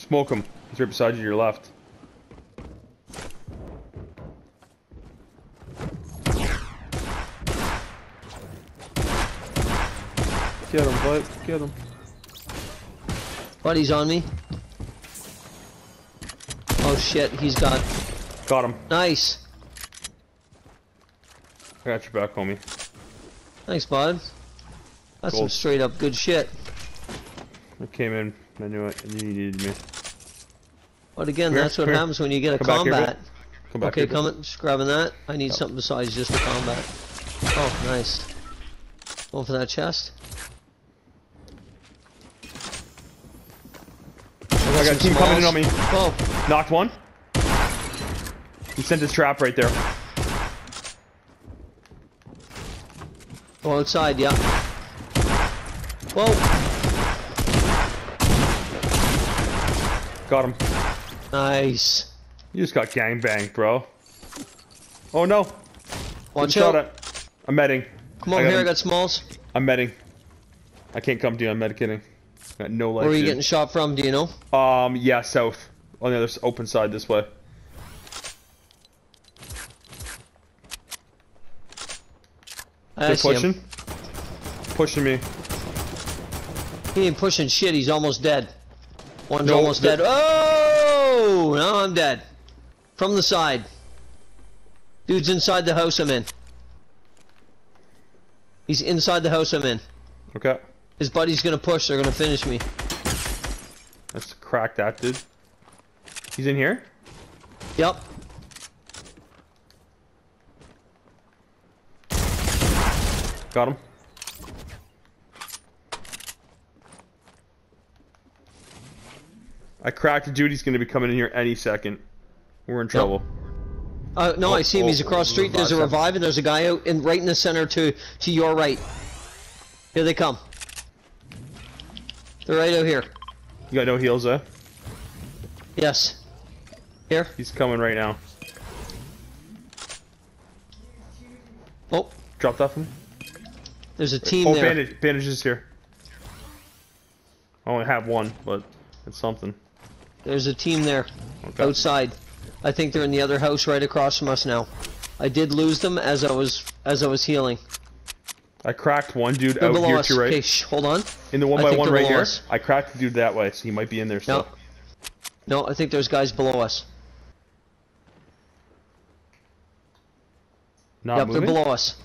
Smoke him. He's right beside you to your left. Get him, bud. Get him. Buddy's on me. Oh shit, he's got. Got him. Nice. I got your back, homie. Thanks, bud. That's some straight up good shit. I came in. I knew it. I knew you needed me. But again, here, that's what here. happens when you get a Come back here, combat. Come back okay, here. Just grabbing that. I need oh. something besides just a combat. Oh, nice. Going for that chest. Oh, I got a team coming in on me. Oh, Knocked one. He sent his trap right there. go outside, yeah. Whoa, Got him. Nice. You just got gang banged, bro. Oh no. Watch Shot out. at. I'm medding. Come over I here, I got smalls. I'm medding. I can't come to you. I'm medicating. Got no life. Where are you dude. getting shot from, do you know? Um, yeah, south. On the other open side this way. I They're pushing. him. Pushing me. He ain't pushing shit, he's almost dead. One's No, almost dead. Oh! No, I'm dead. From the side. Dude's inside the house I'm in. He's inside the house I'm in. Okay. His buddy's gonna push, they're gonna finish me. Let's crack that, dude. He's in here? Yep. Got him. I cracked a dude. He's going to be coming in here any second. We're in trouble. Uh, no, Oh, I see him. He's oh, across the street. There's a revive. and there's a guy out in right in the center to to your right. Here they come. They're right out here. You got no heals, eh? Yes. Here. He's coming right now. Oh, Dropped off him. there's a team Oh, there. bandage. Bandages here. I only have one, but it's something. There's a team there Okay. outside. I think they're in the other house right across from us now. I did lose them as I was as I was healing. I cracked one dude They're out below here us. to right. Okay, shh, hold on. In the one I by one right here. us. I cracked the dude that way, so he might be in there still. No. No, I think there's guys below us. Not yep, moving. they're below us.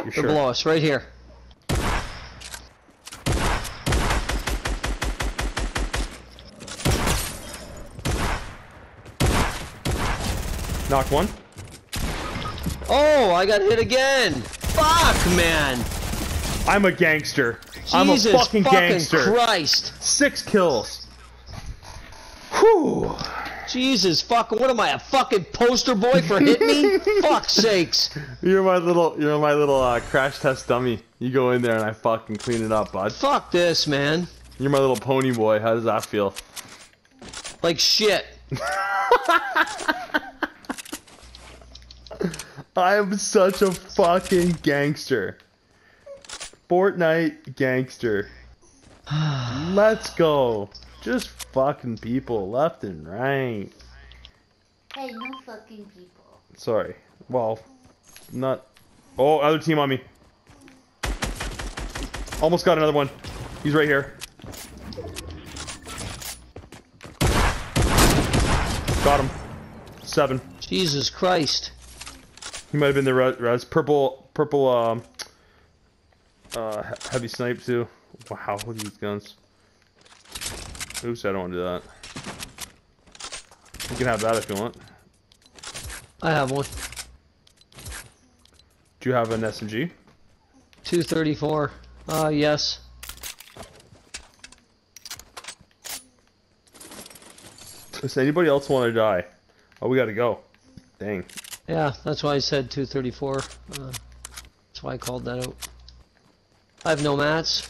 You're They're sure? below us, right here. Knocked one. Oh, I got hit again. Fuck, man. I'm a gangster. I'm a Jesus fucking, gangster. Christ. Six kills. Whew. Jesus fuck, what am I, a fucking poster boy for hitting me? Fuck sakes. You're my little, you're my little uh, crash test dummy. You go in there and I fucking clean it up, bud. Fuck this, man. You're my little pony boy. How does that feel? Like shit. I am such a fucking gangster. Fortnite gangster. Let's go. Just fucking people left and right. Hey, no fucking people. Sorry. Well, not. Oh, other team on me. Almost got another one. He's right here. Got him. Seven. Jesus Christ. He might have been the res. res. Purple, purple, um, uh, he- heavy snipe too. Wow, look at these guns. Oops, I don't want to do that. You can have that if you want. I have one. Do you have an SMG? 234. Uh, yes. Does anybody else want to die? Oh, we gotta go. Dang. Yeah, that's why I said 234. Uh, that's why I called that out. I have no mats.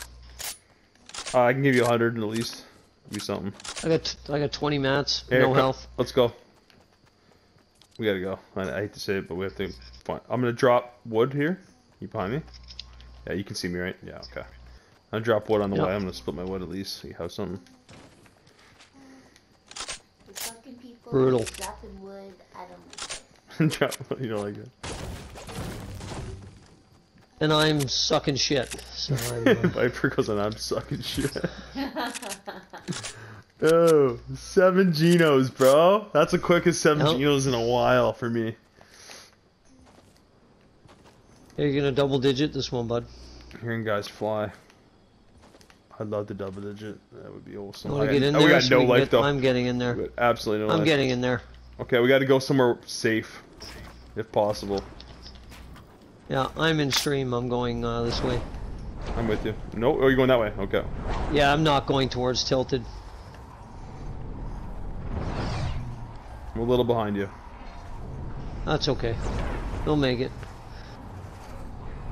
Uh, I can give you a hundred at least. Do something. I got I got 20 mats. Here, no come- health. Let's go. We gotta go. I, I hate to say it, but we have to. Find, I'm gonna drop wood here. You behind me? Yeah, you can see me, right? Yeah, okay. I'm gonna drop wood on the Yeah. way. I'm gonna split my wood at least. So you have something. The fucking people Brutal. dropping wood, I don't like it. you don't like it. And I'm sucking shit. So I'm, uh, Viper goes on, I'm sucking shit. oh, seven Genos, bro. That's the quickest seven Yep. Genos in a while for me. you're gonna double digit this one, bud. Hearing guys fly. I'd love to double digit. That would be awesome. You wanna I get in oh, there? We got so no life get- though. I'm getting in there. Absolutely no I'm life. getting in there. Okay, we got to go somewhere safe, if possible. Yeah, I'm in stream. I'm going uh, this way. I'm with you. No, oh, you're going that way. Okay. Yeah, I'm not going towards tilted. I'm a little behind you. That's okay. They'll make it.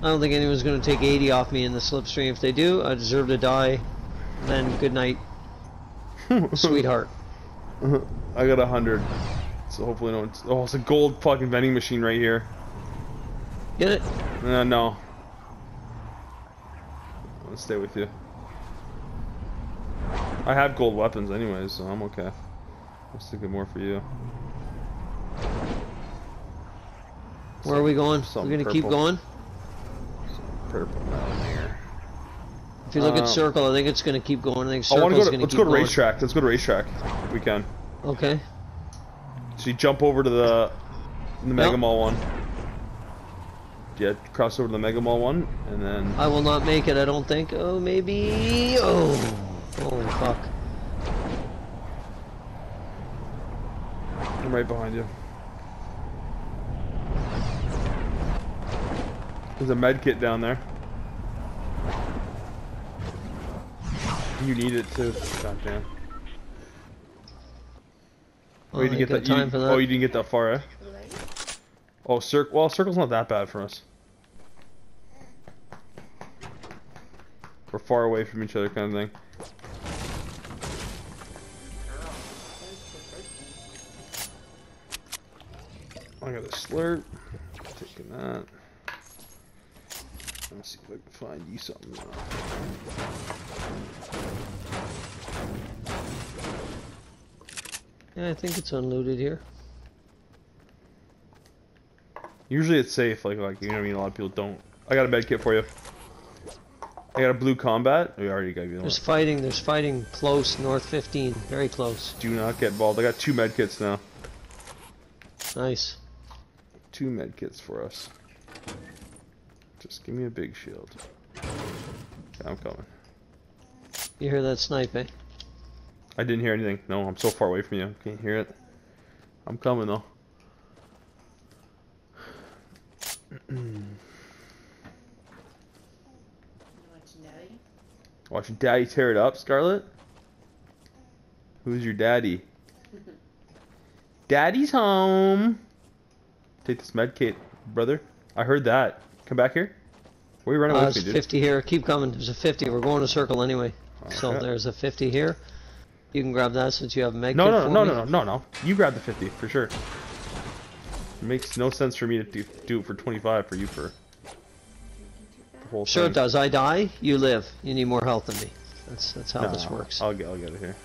I don't think anyone's gonna take 80 off me in the slipstream. If they do, I deserve to die. Then good night, sweetheart. I got a hundred. So hopefully no one's. Oh, it's a gold fucking vending machine right here. Get it? Uh, no. I'll stay with you. I have gold weapons anyways, so I'm okay. I'll stick it more for you. Where are we going? We're gonna keep purple. going. Purple down here. If you look Um, at circle, I think it's gonna keep going. I think I want to go to. gonna Let's keep go to going. racetrack. Let's go to racetrack. If we can. Okay. So you jump over to the the Mega Yep. Mall one. Yeah, cross over to the Mega Mall one, and then I will not make it. I don't think. Oh, maybe. Oh, holy fuck. I'm right behind you. There's a med kit down there. You need it too. Goddamn. Oh, you didn't get that. you for that. Oh, you didn't get that far, eh? Oh, circle. Well, circle's not that bad for us. We're far away from each other, kind of thing. I got a slurp. Taking that. Let's see if I can find you something. Yeah, I think it's unlooted here. Usually it's safe, like like you know what I mean. A lot of people don't. I got a med kit for you. I got a blue combat. We already got you. There's fighting. There's fighting close, north 15. Very close. Do not get involved. I got two med kits now. Nice. Two med kits for us. Just give me a big shield. Okay, I'm coming. You hear that snipe, eh? I didn't hear anything. No, I'm so far away from you. I Can't hear it. I'm coming though. Watching Daddy tear it up, Scarlet. Who's your daddy? Daddy's home. Take this med kit, brother. I heard that. Come back here. Where are you running Uh, with there's me, dude? 50 here. Keep coming. There's a 50. We're going to circle anyway. So there's a 50 here. You can grab that since you have a meg No, kit no, no, no, no, no, no. You grab the 50 for sure. It makes no sense for me to do, do it for 25 for you for the whole Sure it thing. does. I die, you live. You need more health than me. That's that's how No, this works. I'll get, I'll get it here.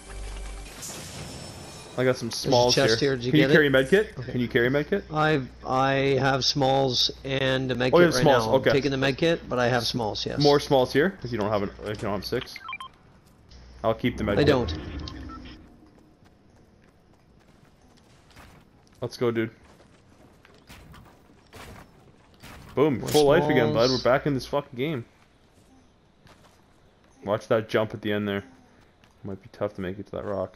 I got some smalls chest here. here. You Can you get it? carry medkit? Okay. Can you carry a medkit? I I have smalls and a med Oh, kit right smalls, now. I'm taking the med kit, but I have smalls. Yes. More smalls here if you don't have it. If you don't have six. I'll keep the medkit. I don't. Let's go, dude. Boom, More full life again, bud. We're back in this fucking game. Watch that jump at the end there. Might be tough to make it to that rock.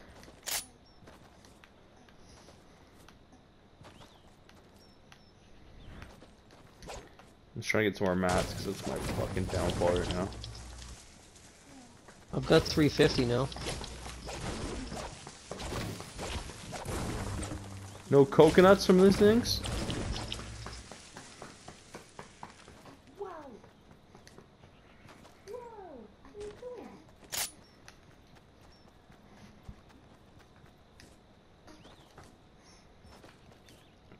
I'm just trying to get some more mats because it's my fucking downfall right now. I've got 350 now. No coconuts from these things?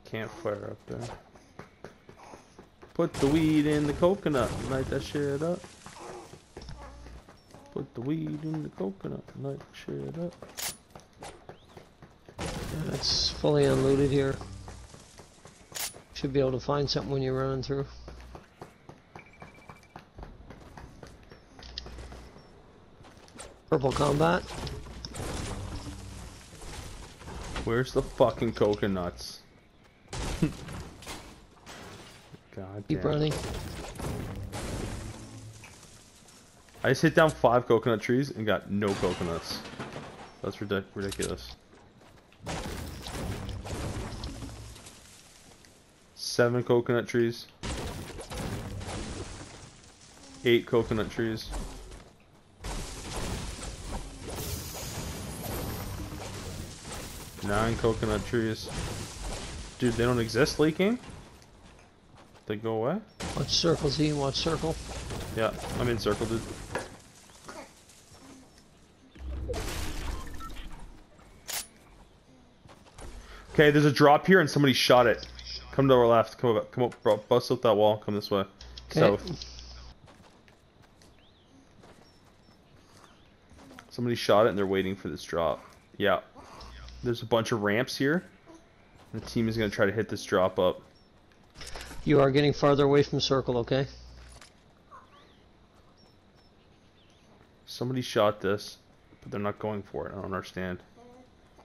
Campfire up there. Put the weed in the coconut, light that shit up. Put the weed in the coconut, light that shit up. Yeah, it's fully unlooted here. Should be able to find something when you're running through. Purple combat. Where's the fucking coconuts? God Keep damn. running. I just hit down five coconut trees and got no coconuts. That's ridic- ridiculous. Seven coconut trees. Eight coconut trees. Nine coconut trees. Dude, they don't exist, leaking? They go away? Watch circle, Z. Watch circle. Yeah, I'm in circle, dude. Okay, there's a drop here and somebody shot it. Come to our left. Come up, come up, bro. Bust up that wall. Come this way. Okay. South. Somebody shot it and they're waiting for this drop. Yeah. There's a bunch of ramps here. The team is gonna try to hit this drop up. You are getting farther away from circle, okay? Somebody shot this, but they're not going for it. I don't understand.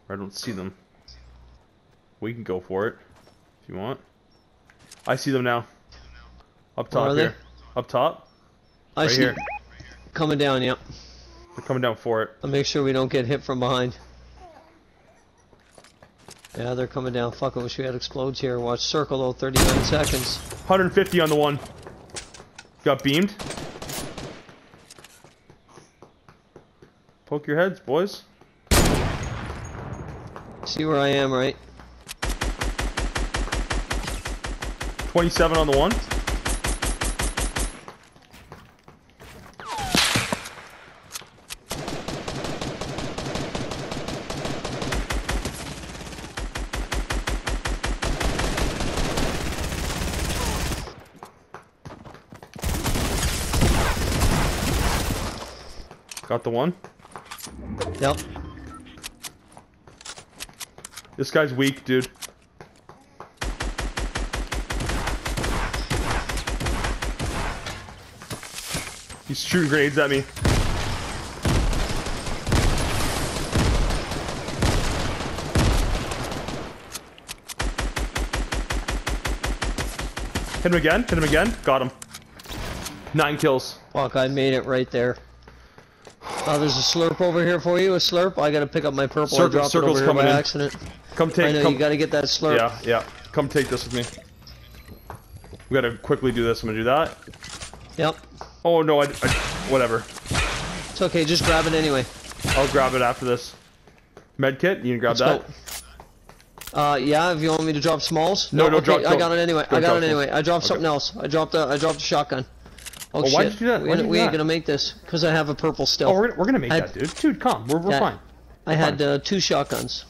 I don't see them. We can go for it if you want. I see them now. Up top they? here. Up top. I Right see. here. Coming down, yep. They're coming down for it. I'll make sure we don't get hit from behind. Yeah, they're coming down. Fuck, I wish we had explodes here. Watch circle though, 39 seconds. 150 on the one. Got beamed. Poke your heads, boys. See where I am, right? 27 on the one. Got the one. Yep. This guy's weak, dude. He's shooting grenades at me. Hit him again, hit him again, got him. Nine kills. Fuck, I made it right there. Oh, there's a slurp over here for you. A slurp. I gotta pick up my purple. Circle- I dropped it circle's over here by in. accident. Come I know come, you gotta get that slurp. yeah, yeah. Come take this with me. We gotta quickly do this. I'm gonna do that. Yep. Oh no, I, I whatever. It's okay. Just grab it anyway. I'll grab it after this. Medkit, you can grab Let's that. go. Uh, yeah. If you want me to drop smalls. No, no, okay, drop- I got it anyway. I got it anyway. I dropped Okay. something else. I dropped a. I dropped a shotgun. Oh, Oh, shit. why'd you do that? We, we ain't that? gonna make this because I have a purple still. Oh, we're, we're gonna make I- that, dude. Dude, come. We're, we're fine. I had uh, two shotguns.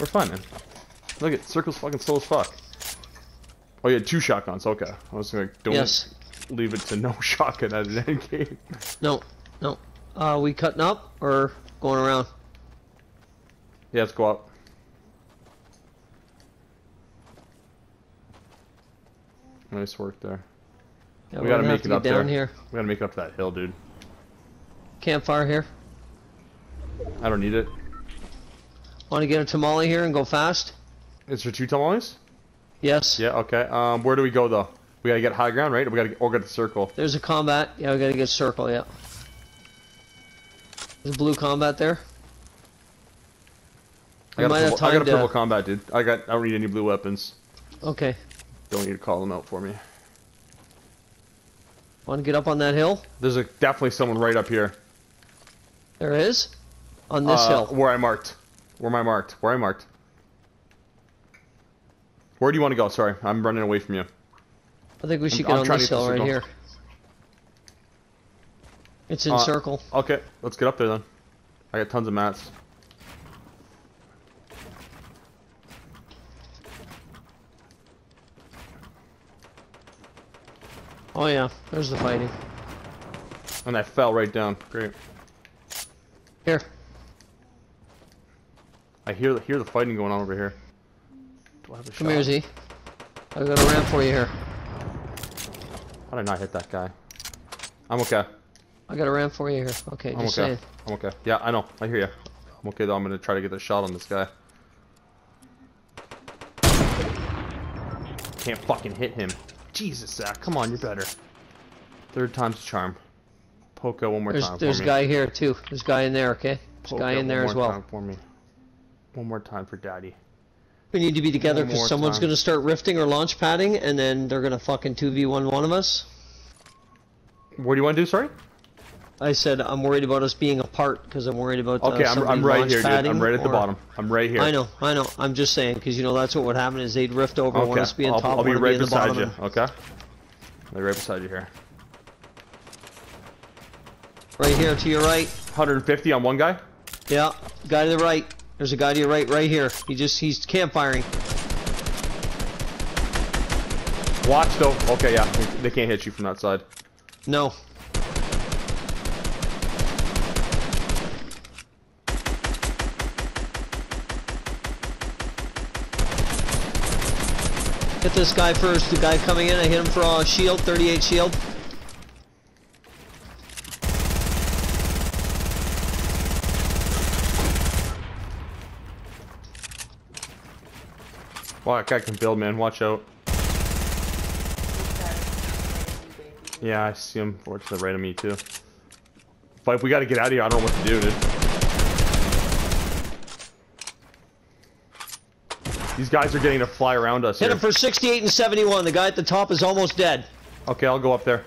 We're fine, man. Look at circle's fucking slow as fuck. Oh, you had two shotguns. Okay, I was gonna don't Yes. Leave it to no shotgun at an end game. No. No. Uh, we cutting up or going around? Yeah, let's go up. Nice work there. Yeah, We gotta make it up down there. here. We gotta make it up to that hill, dude. Campfire here. I don't need it. Want to get a tamale here and go fast? Is there two tamales? Yes. Yeah, okay. Um, where do we go though? We gotta get high ground, right? Or we gotta or get the circle. There's a combat. Yeah, we gotta get circle. Yeah. There's blue combat there. I, I got, a purple, I got a purple to. combat, dude. I got. I don't need any blue weapons. Okay. Don't need to call them out for me. Want to get up on that hill? There's a definitely someone right up here. There is. On this Uh, hill. Where I marked. Where am I marked? Where I marked. Where do you want to go? Sorry, I'm running away from you. I think we should I'm- get I'm on this hill right here. It's in Uh, circle. Okay, let's get up there then. I got tons of mats. Oh yeah, there's the fighting. And I fell right down. Great. Here. I hear hear the fighting going on over here. Do I have a Come shot? here, Z. I got a ramp for you here. How did I not hit that guy? I'm okay. I got a ramp for you here. Okay, I'm just okay. saying. I'm okay. Yeah, I know. I hear you. I'm okay though. I'm gonna try to get the shot on this guy. Can't fucking hit him. Jesus, Zach. Come on, you're better. Third time's a charm. Poke out one more There's time there's a guy here too. There's a guy in there. Okay. There's a guy in there as well. time for me. One more time for daddy. We need to be together because someone's time. gonna start rifting or launch padding, and then they're gonna fucking two v one one of us. What do you want to do? Sorry. I said I'm worried about us being apart because I'm worried about. Okay, uh, I'm, I'm right here, dude. I'm right at the bottom. I'm right here. I know, I know. I'm just saying because you know that's what would happen is they'd rift over, Okay. want us to be on I'll, top, I'll be right be beside you. Okay. I'll be right beside you here. Right here to your right. 150 on one guy. Yeah, guy to the right. There's a guy to your right, right here. He just he's campfiring. Watch though. Okay, yeah. They- can't hit you from that side. No. Hit this guy first. The guy coming in, I hit him for a shield, 38 shield. Wow, that guy can build, man. Watch out. Yeah, I see him. Or to the right of me too. But we gotta get out of here, I don't know what to do, dude. These guys are getting to fly around us Hit here. him for 68 and 71. The guy at the top is almost dead. Okay, I'll go up there.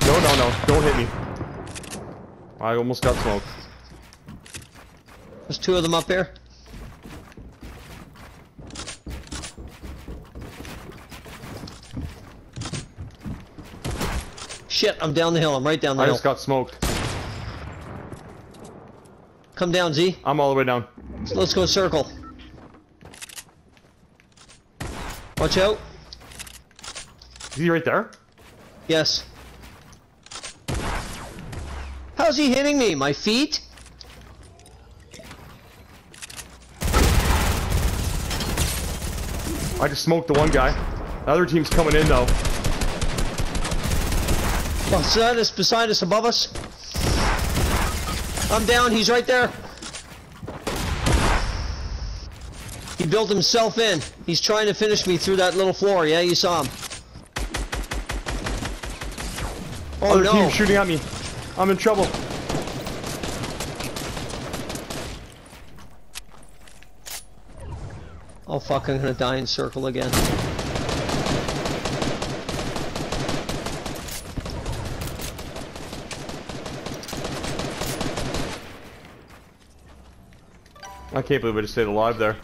No, no, no. Don't hit me. I almost got smoked. There's two of them up here. Shit, I'm down the hill. I'm right down the I hill. I just got smoked. Come down, Z. I'm all the way down. Let's go circle. Watch out. Is he right there? Yes. How's he hitting me? My feet? I just smoked the one guy. The other team's coming in though. Beside us, beside us, above us. I'm down, he's right there. He built himself in. He's trying to finish me through that little floor. Yeah, you saw him. Oh Other no. team shooting at me. I'm in trouble. Fuck, I'm gonna die in circle again. I can't believe I just stayed alive there.